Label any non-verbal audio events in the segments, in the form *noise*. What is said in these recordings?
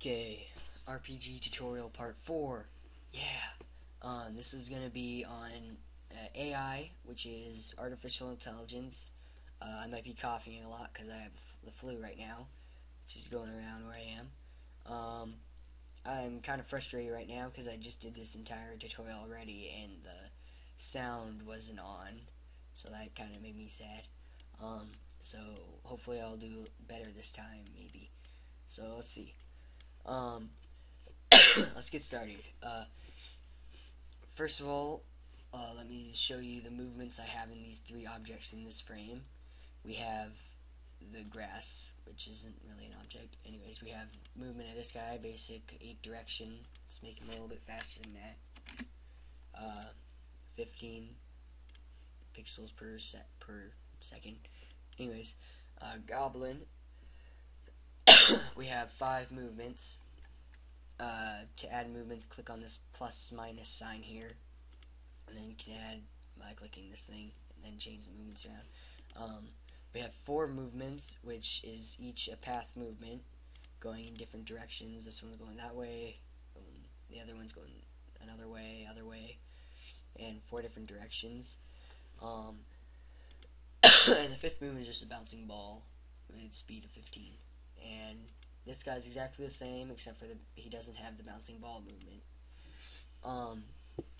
Okay, RPG tutorial part 4. Yeah. Um, this is going to be on uh, AI, which is artificial intelligence. Uh, I might be coughing a lot because I have the flu right now, which is going around where I am. Um, I'm kind of frustrated right now because I just did this entire tutorial already and the sound wasn't on, so that kind of made me sad. Um, so hopefully I'll do better this time, maybe. So let's see. Um, *coughs* let's get started. Uh, first of all, uh, let me show you the movements I have in these three objects in this frame. We have the grass, which isn't really an object. Anyways, we have movement of this guy, basic 8 direction. Let's make him a little bit faster than that. Uh, 15 pixels per set per second. Anyways, uh, goblin. We have five movements. Uh, to add movements, click on this plus minus sign here, and then you can add by clicking this thing, and then change the movements around. Um, we have four movements, which is each a path movement, going in different directions. This one's going that way, um, the other one's going another way, other way, and four different directions. Um, *coughs* and the fifth movement is just a bouncing ball with speed of 15. And this guy's exactly the same, except for the he doesn't have the bouncing ball movement. Um,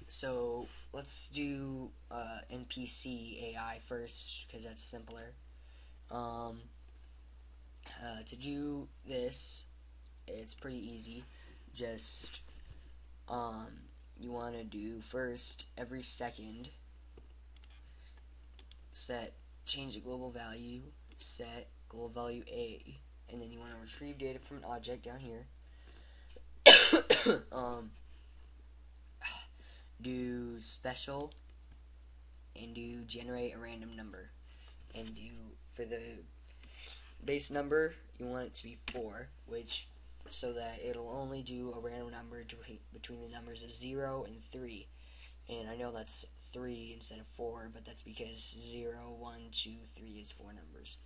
so let's do uh, NPC AI first because that's simpler. Um, uh, to do this, it's pretty easy. Just um, you want to do first every second set change the global value set global value A and then you want to retrieve data from an object down here. *coughs* Um, do special and do generate a random number. And do for the base number you want it to be 4 which so that it'll only do a random number between the numbers of 0 and 3 and I know that's 3 instead of 4 but that's because 0, 1, 2, 3 is 4 numbers.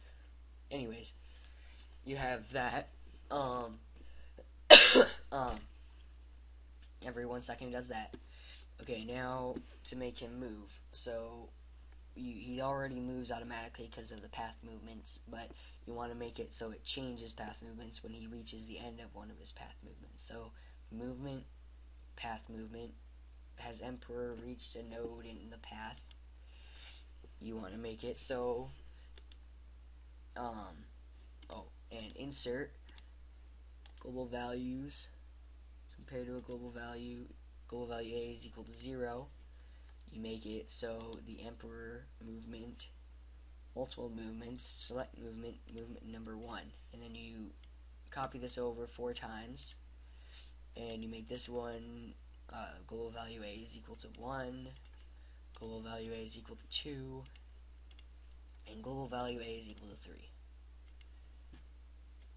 Anyways you have that. Um, *coughs* um every one second he does that. Okay now to make him move. So you, he already moves automatically because of the path movements but you want to make it so it changes path movements when he reaches the end of one of his path movements. So movement path movement. Has emperor reached a node in the path? You want to make it so um and insert global values. Compared to a global value global value a is equal to zero. You make it so the emperor movement multiple movements select movement movement number one. And then you copy this over four times. And you make this one uh, global value a is equal to 1 global value a is equal to 2 and global value a is equal to 3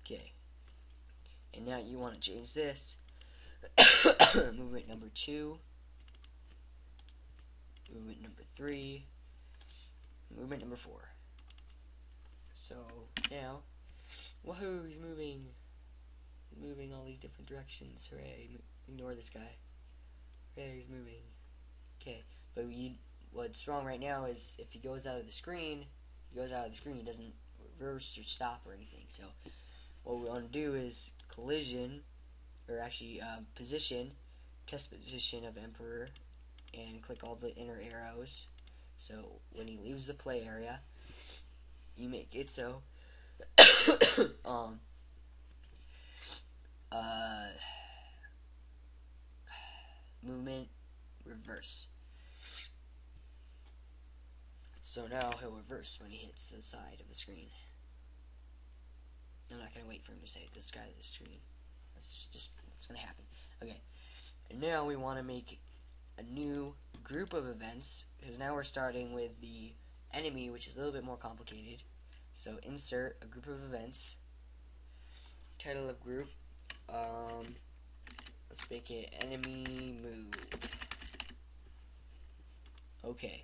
okay. And now you want to change this. *coughs* Movement number 2 movement number 3 movement number 4 so now woohoo he's moving he's moving all these different directions. Hooray ignore this guy. Okay he's moving. Okay but you what's wrong right now is if he goes out of the screen he goes out of the screen he doesn't reverse or stop or anything. So what we want to do is collision or actually uh, position test position of emperor and click all the inner arrows. So when he leaves the play area you make it so *coughs* um uh movement reverse. So now he'll reverse when he hits the side of the screen I'm not gonna wait for him to say this guy is screen that's just what's gonna happen. Okay. And now we want to make a new group of events because now we're starting with the enemy which is a little bit more complicated. So insert a group of events. Title of group um, let's make it enemy move. Okay.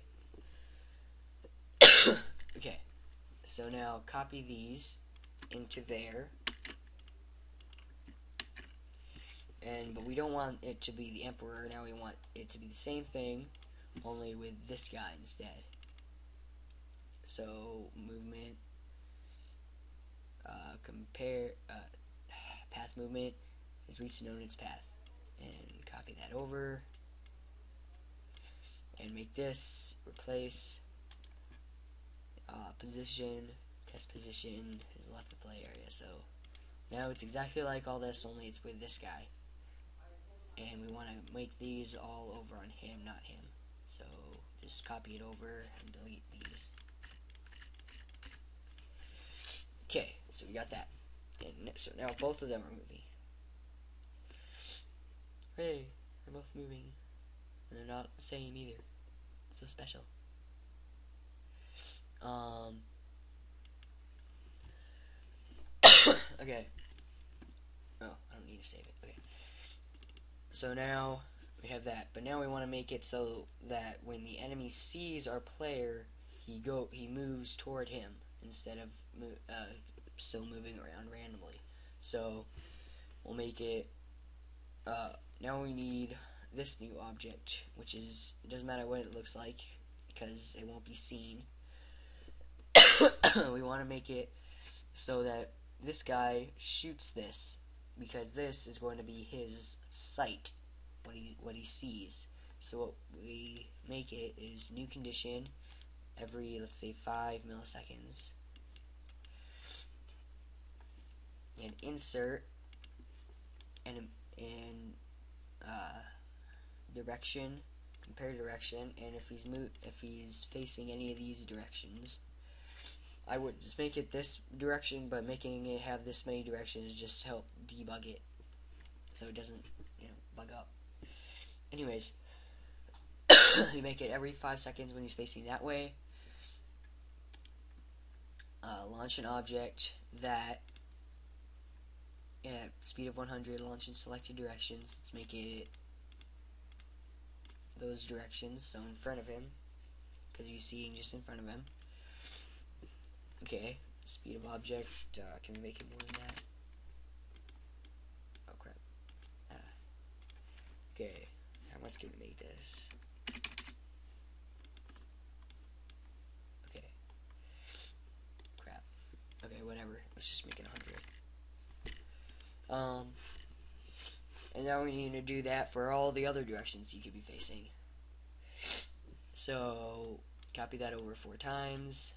*coughs* Okay. So now copy these into there and but we don't want it to be the emperor. Now we want it to be the same thing, only with this guy instead. So movement, uh, compare uh, path movement is reached known its path, and copy that over, and make this replace uh, position test position is left play area. So now it's exactly like all this, only it's with this guy. And we want to make these all over on him, not him. So just copy it over and delete these. Okay, so we got that. And so now both of them are moving. Hey, they're both moving. And they're not the same either. It's so special. Um, okay. Oh, I don't need to save it. Okay. So now we have that, but now we want to make it so that when the enemy sees our player, he go he moves toward him instead of uh, still moving around randomly. So we'll make it. Uh, now we need this new object, which is it doesn't matter what it looks like because it won't be seen. *coughs* we want to make it so that this guy shoots this because this is going to be his sight what he what he sees. So what we make it is new condition every let's say five milliseconds. And insert and and uh, direction compare direction and if he's mo- if he's facing any of these directions I would just make it this direction, but making it have this many directions just help debug it so it doesn't, you know, bug up. Anyways, *coughs* you make it every five seconds when he's facing that way. Uh, launch an object that at speed of 100 launch in selected directions. Let's make it those directions, so in front of him, because you're seeing just in front of him. Okay, speed of object, uh, can we make it more than that? Oh crap. Uh, okay, how much can we make this? Okay. Crap. Okay, whatever. Let's just make it 100. Um, and now we need to do that for all the other directions you could be facing. So, copy that over four times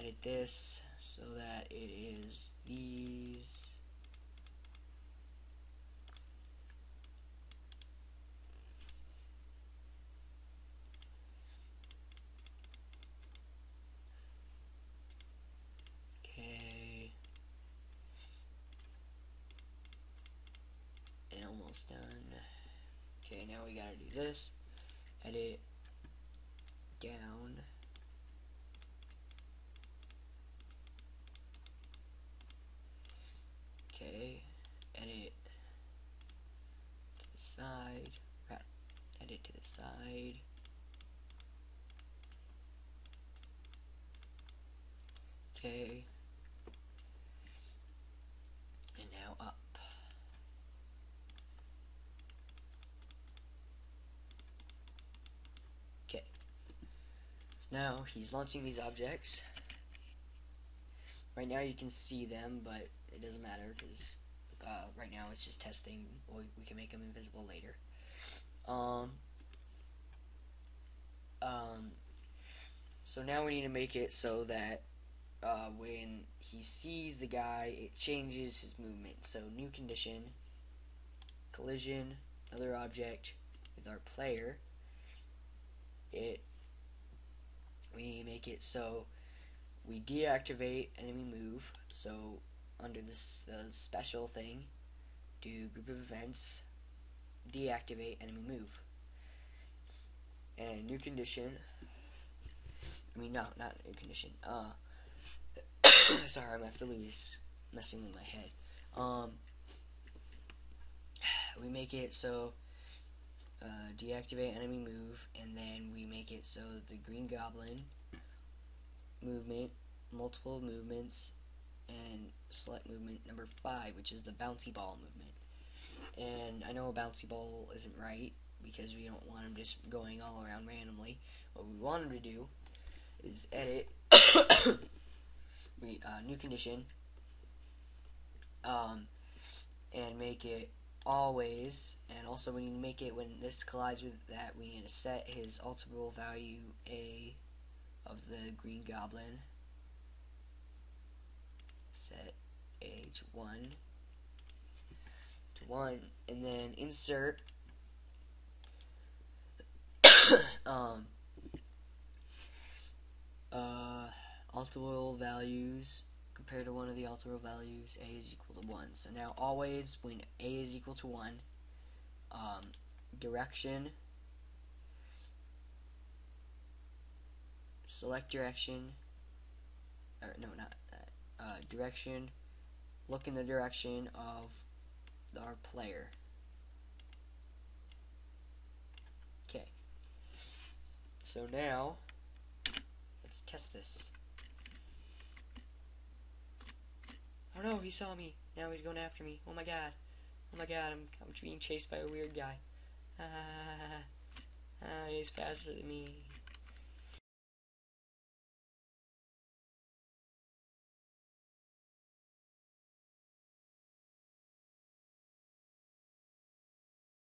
edit this so that it is these. Okay. And almost done. Okay now we gotta do this. Edit down Okay, edit to the side, right, edit to the side. Okay, and now up. Okay, so now he's launching these objects. Right now you can see them, but it doesn't matter because uh, right now it's just testing. We, we can make them invisible later. Um, um, so now we need to make it so that uh, when he sees the guy, it changes his movement. So new condition, collision, other object with our player. It we need to make it so we deactivate enemy move. So under this special thing, do group of events, deactivate enemy move. And new condition. I mean, no, not new condition. Uh, *coughs* sorry, my Philly's messing with my head. Um, we make it so uh, deactivate enemy move, and then we make it so the Green Goblin movement, multiple movements, and select movement number five, which is the bouncy ball movement. and I know a bouncy ball isn't right because we don't want him just going all around randomly. What we want him to do is edit *coughs* we uh, new condition um, and make it always and also we need to make it when this collides with that we need to set his alterable value a of the green goblin set a to 1 to 1 and then insert *coughs* um uh alterable values compared to one of the alterable values a is equal to 1 so now always when a is equal to 1 um, direction select direction or no not that uh, direction look in the direction of our player. Okay. So now let's test this. Oh no he saw me. Now he's going after me. Oh my god. Oh my god. I'm, I'm being chased by a weird guy. Ah, *laughs* ah he's faster than me